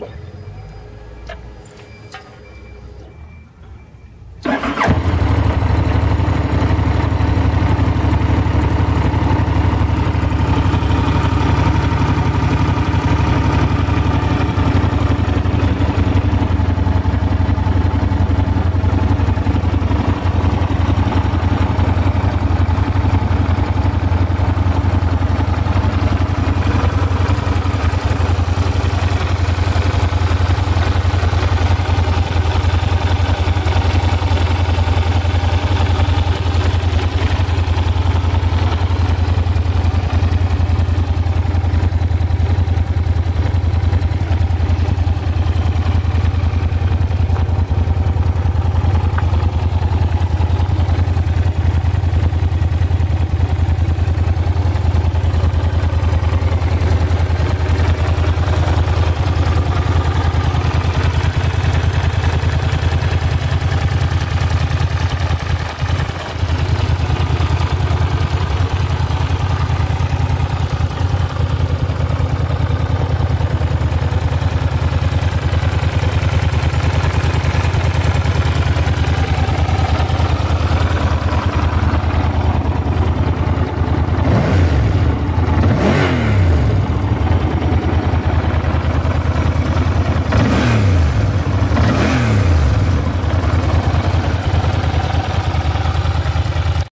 Yeah.